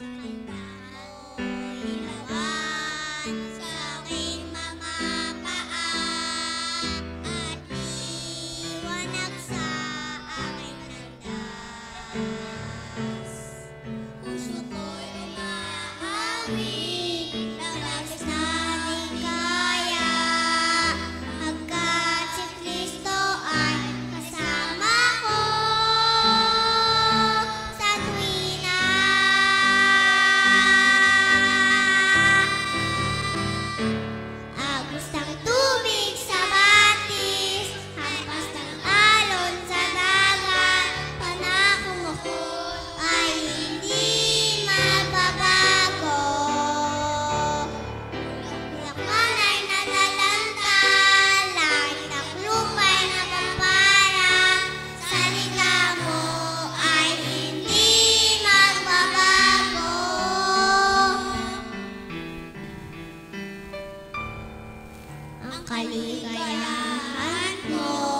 Bye. Sri Gaya Hanmo